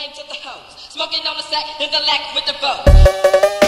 flames with the hose, smoking on the sack in the lack with the boat.